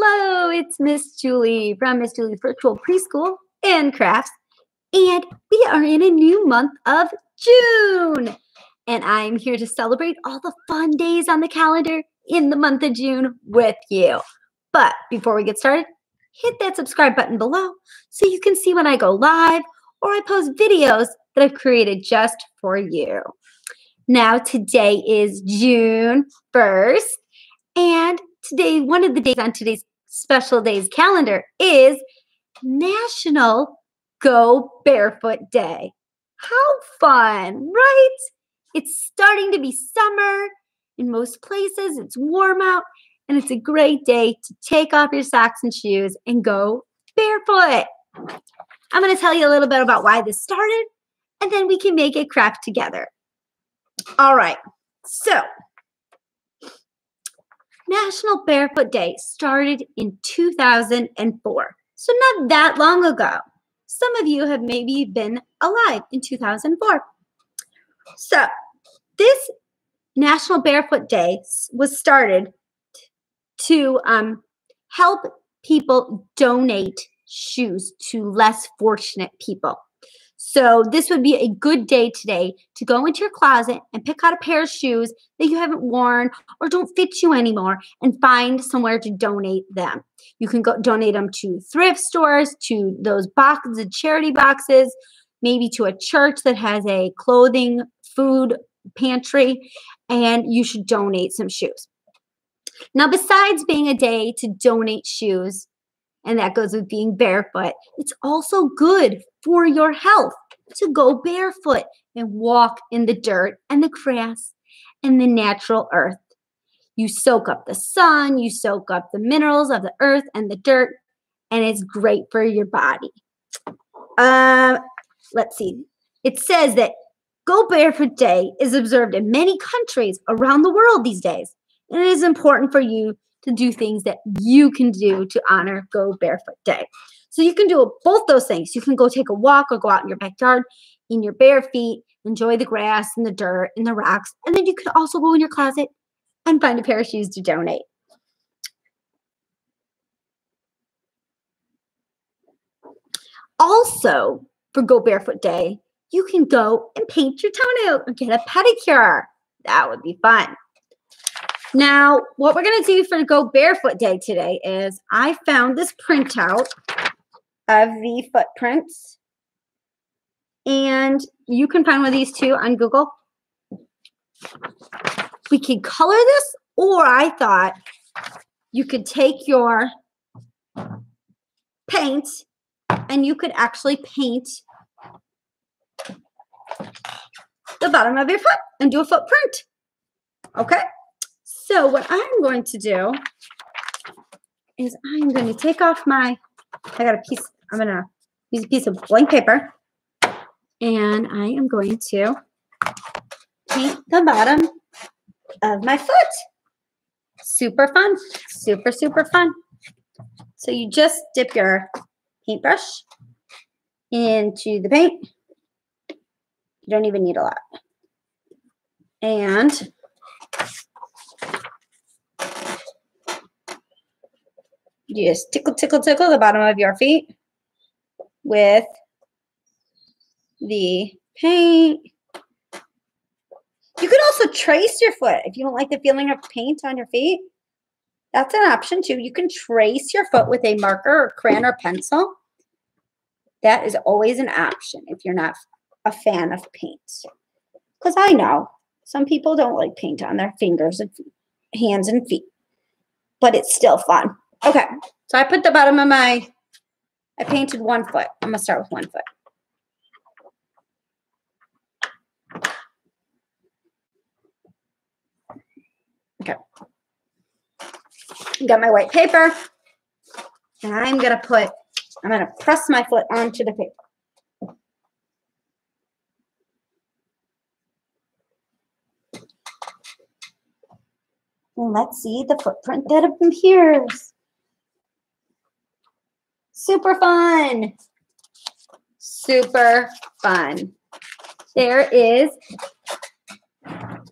Hello, it's Miss Julie from Miss Julie's Virtual Preschool and Crafts. And we are in a new month of June. And I'm here to celebrate all the fun days on the calendar in the month of June with you. But before we get started, hit that subscribe button below so you can see when I go live or I post videos that I've created just for you. Now, today is June 1st, and today, one of the days on today's special days calendar is National Go Barefoot Day. How fun, right? It's starting to be summer in most places, it's warm out, and it's a great day to take off your socks and shoes and go barefoot. I'm going to tell you a little bit about why this started, and then we can make a craft together. All right, so National Barefoot Day started in 2004, so not that long ago. Some of you have maybe been alive in 2004. So, this National Barefoot Day was started to um, help people donate shoes to less fortunate people. So this would be a good day today to go into your closet and pick out a pair of shoes that you haven't worn or don't fit you anymore and find somewhere to donate them. You can go donate them to thrift stores, to those boxes, charity boxes, maybe to a church that has a clothing, food pantry, and you should donate some shoes. Now, besides being a day to donate shoes, and that goes with being barefoot. It's also good for your health to go barefoot and walk in the dirt and the grass and the natural earth. You soak up the sun, you soak up the minerals of the earth and the dirt, and it's great for your body. Uh, let's see. It says that Go Barefoot Day is observed in many countries around the world these days. And it is important for you to do things that you can do to honor Go Barefoot Day. So you can do both those things. You can go take a walk or go out in your backyard in your bare feet, enjoy the grass and the dirt and the rocks. And then you can also go in your closet and find a pair of shoes to donate. Also, for Go Barefoot Day, you can go and paint your toenails or get a pedicure. That would be fun. Now, what we're going to do for Go Barefoot Day today is I found this printout of the footprints. And you can find one of these too on Google. We could color this, or I thought you could take your paint and you could actually paint the bottom of your foot and do a footprint. Okay? So what I'm going to do is I'm going to take off my, I got a piece, I'm going to use a piece of blank paper and I am going to paint the bottom of my foot. Super fun, super, super fun. So you just dip your paintbrush into the paint. You don't even need a lot. And You just tickle, tickle, tickle the bottom of your feet with the paint. You could also trace your foot if you don't like the feeling of paint on your feet. That's an option too. You can trace your foot with a marker or crayon or pencil. That is always an option if you're not a fan of paint. Because I know some people don't like paint on their fingers and hands and feet, but it's still fun. Okay, so I put the bottom of my, I painted one foot. I'm gonna start with one foot. Okay. Got my white paper. And I'm gonna put, I'm gonna press my foot onto the paper. And let's see the footprint that appears. Super fun. Super fun. There is,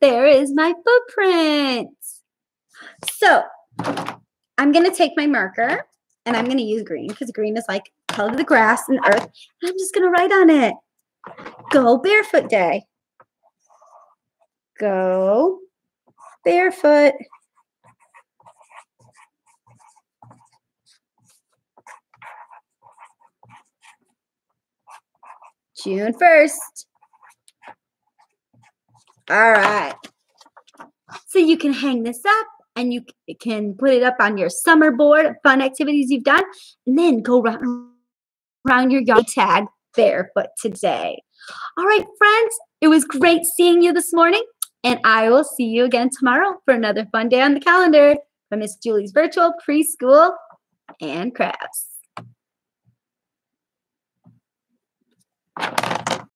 there is my footprint. So I'm going to take my marker and I'm going to use green because green is like color of the grass and earth. And I'm just going to write on it. Go barefoot day. Go barefoot. June 1st. All right. So you can hang this up and you can put it up on your summer board, fun activities you've done, and then go around, your yard tag barefoot today. All right, friends, it was great seeing you this morning, and I will see you again tomorrow for another fun day on the calendar from Miss Julie's Virtual Preschool and Crafts. you